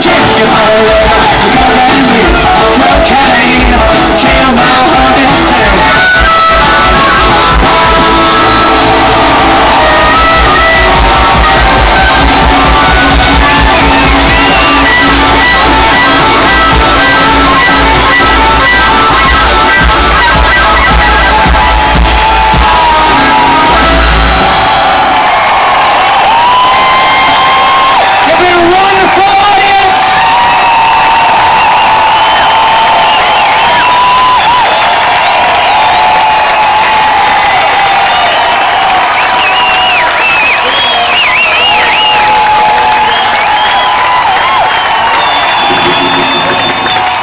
get it I.